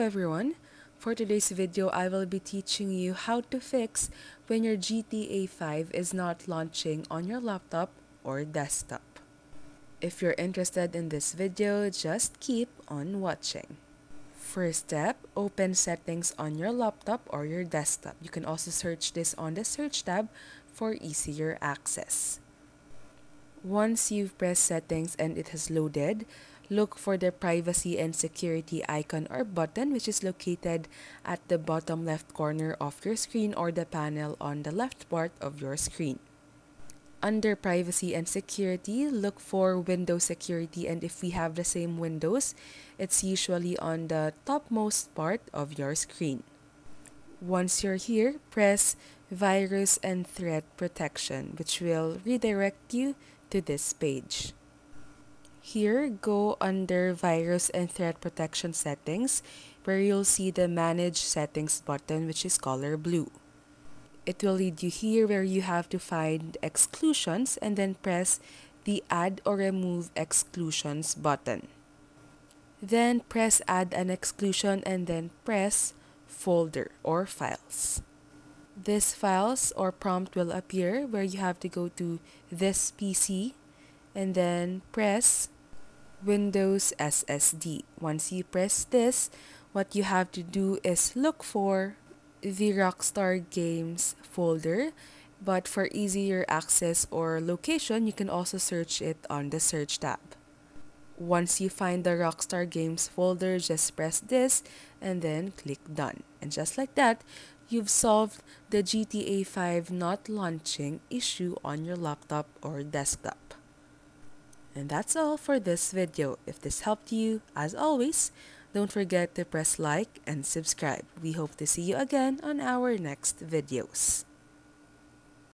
everyone! For today's video, I will be teaching you how to fix when your GTA 5 is not launching on your laptop or desktop. If you're interested in this video, just keep on watching. First step, open settings on your laptop or your desktop. You can also search this on the search tab for easier access. Once you've pressed settings and it has loaded, look for the privacy and security icon or button which is located at the bottom left corner of your screen or the panel on the left part of your screen. Under privacy and security, look for Windows security and if we have the same windows, it's usually on the topmost part of your screen. Once you're here, press virus and threat protection which will redirect you to this page. Here, go under Virus and Threat Protection Settings where you'll see the Manage Settings button which is color blue. It will lead you here where you have to find exclusions and then press the Add or Remove Exclusions button. Then press Add an Exclusion and then press Folder or Files. This files or prompt will appear where you have to go to this PC and then press Windows SSD. Once you press this, what you have to do is look for the Rockstar Games folder. But for easier access or location, you can also search it on the search tab. Once you find the Rockstar Games folder, just press this and then click done. And just like that, you've solved the GTA 5 not launching issue on your laptop or desktop. And that's all for this video. If this helped you, as always, don't forget to press like and subscribe. We hope to see you again on our next videos.